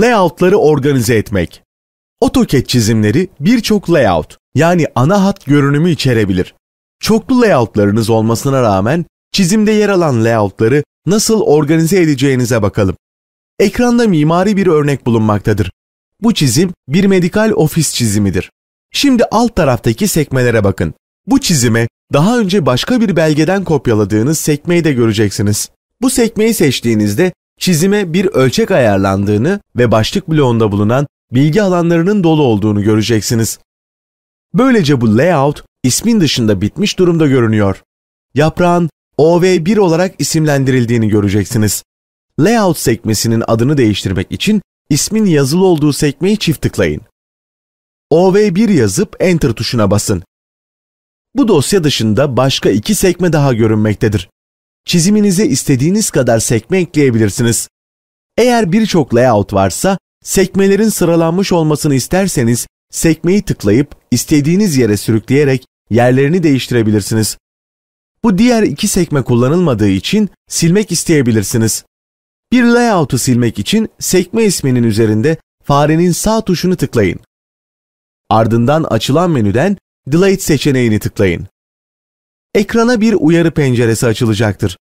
Layoutları organize etmek. AutoCAD çizimleri birçok layout yani ana hat görünümü içerebilir. Çoklu layoutlarınız olmasına rağmen çizimde yer alan layoutları nasıl organize edeceğinize bakalım. Ekranda mimari bir örnek bulunmaktadır. Bu çizim bir medikal ofis çizimidir. Şimdi alt taraftaki sekmelere bakın. Bu çizime daha önce başka bir belgeden kopyaladığınız sekmeyi de göreceksiniz. Bu sekmeyi seçtiğinizde çizime bir ölçek ayarlandığını ve başlık bloğunda bulunan bilgi alanlarının dolu olduğunu göreceksiniz. Böylece bu layout ismin dışında bitmiş durumda görünüyor. Yaprağın OV1 olarak isimlendirildiğini göreceksiniz. Layout sekmesinin adını değiştirmek için ismin yazılı olduğu sekmeyi çift tıklayın. OV1 yazıp Enter tuşuna basın. Bu dosya dışında başka iki sekme daha görünmektedir. Çiziminize istediğiniz kadar sekme ekleyebilirsiniz. Eğer birçok layout varsa, sekmelerin sıralanmış olmasını isterseniz sekmeyi tıklayıp istediğiniz yere sürükleyerek yerlerini değiştirebilirsiniz. Bu diğer iki sekme kullanılmadığı için silmek isteyebilirsiniz. Bir layout'u silmek için sekme isminin üzerinde farenin sağ tuşunu tıklayın. Ardından açılan menüden Delete seçeneğini tıklayın. Ekrana bir uyarı penceresi açılacaktır.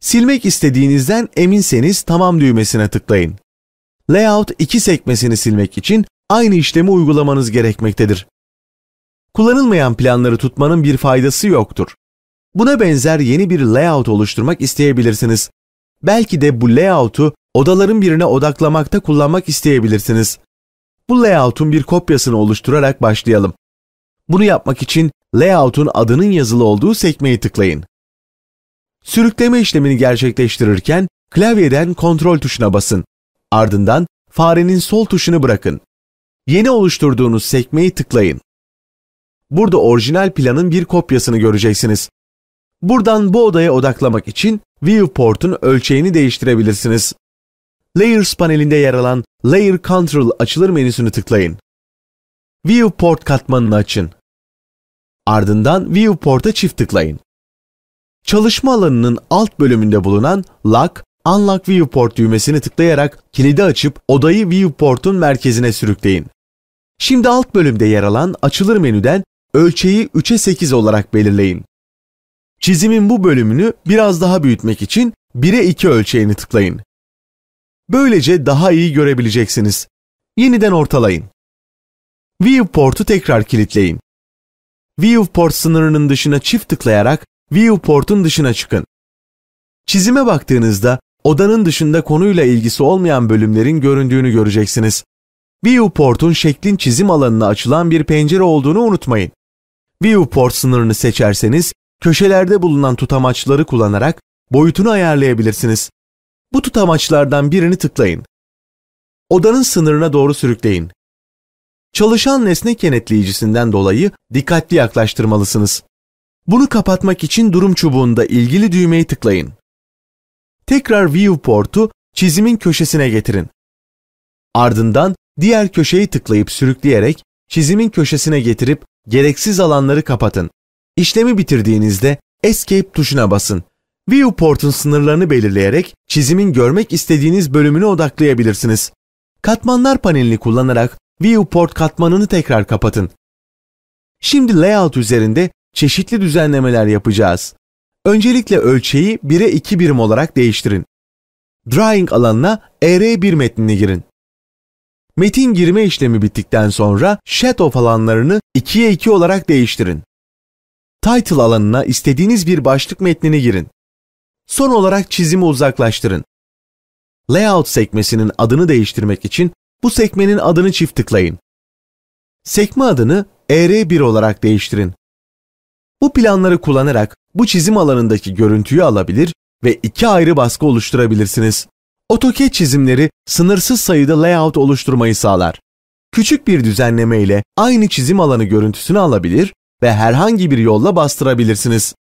Silmek istediğinizden eminseniz tamam düğmesine tıklayın. Layout 2 sekmesini silmek için aynı işlemi uygulamanız gerekmektedir. Kullanılmayan planları tutmanın bir faydası yoktur. Buna benzer yeni bir layout oluşturmak isteyebilirsiniz. Belki de bu layout'u odaların birine odaklamakta kullanmak isteyebilirsiniz. Bu layout'un bir kopyasını oluşturarak başlayalım. Bunu yapmak için layout'un adının yazılı olduğu sekmeyi tıklayın. Sürükleme işlemini gerçekleştirirken klavyeden kontrol tuşuna basın. Ardından farenin sol tuşunu bırakın. Yeni oluşturduğunuz sekmeyi tıklayın. Burada orijinal planın bir kopyasını göreceksiniz. Buradan bu odaya odaklamak için viewport'un ölçeğini değiştirebilirsiniz. Layers panelinde yer alan Layer Control açılır menüsünü tıklayın. Viewport katmanını açın. Ardından Viewport'a çift tıklayın. Çalışma alanının alt bölümünde bulunan Lock, Unlock Viewport düğmesini tıklayarak kilidi açıp odayı Viewport'un merkezine sürükleyin. Şimdi alt bölümde yer alan açılır menüden ölçeği 3'e 8 olarak belirleyin. Çizimin bu bölümünü biraz daha büyütmek için 1'e 2 ölçeğini tıklayın. Böylece daha iyi görebileceksiniz. Yeniden ortalayın. Viewport'u tekrar kilitleyin. Viewport sınırının dışına çift tıklayarak Viewport'un dışına çıkın. Çizime baktığınızda odanın dışında konuyla ilgisi olmayan bölümlerin göründüğünü göreceksiniz. Viewport'un şeklin çizim alanına açılan bir pencere olduğunu unutmayın. Viewport sınırını seçerseniz köşelerde bulunan tutamaçları kullanarak boyutunu ayarlayabilirsiniz. Bu tutamaçlardan birini tıklayın. Odanın sınırına doğru sürükleyin. Çalışan nesne kenetleyicisinden dolayı dikkatli yaklaştırmalısınız. Bunu kapatmak için durum çubuğunda ilgili düğmeyi tıklayın. Tekrar viewport'u çizimin köşesine getirin. Ardından diğer köşeyi tıklayıp sürükleyerek çizimin köşesine getirip gereksiz alanları kapatın. İşlemi bitirdiğinizde Escape tuşuna basın. Viewport'un sınırlarını belirleyerek çizimin görmek istediğiniz bölümünü odaklayabilirsiniz. Katmanlar panelini kullanarak Viewport katmanını tekrar kapatın. Şimdi layout üzerinde çeşitli düzenlemeler yapacağız. Öncelikle ölçeği 1'e 2 birim olarak değiştirin. Drawing alanına ER1 metnini girin. Metin girme işlemi bittikten sonra Shadow alanlarını 2'ye 2 olarak değiştirin. Title alanına istediğiniz bir başlık metnini girin. Son olarak çizimi uzaklaştırın. Layout sekmesinin adını değiştirmek için bu sekmenin adını çift tıklayın. Sekme adını ER1 olarak değiştirin. Bu planları kullanarak bu çizim alanındaki görüntüyü alabilir ve iki ayrı baskı oluşturabilirsiniz. AutoCAD çizimleri sınırsız sayıda layout oluşturmayı sağlar. Küçük bir düzenleme ile aynı çizim alanı görüntüsünü alabilir ve herhangi bir yolla bastırabilirsiniz.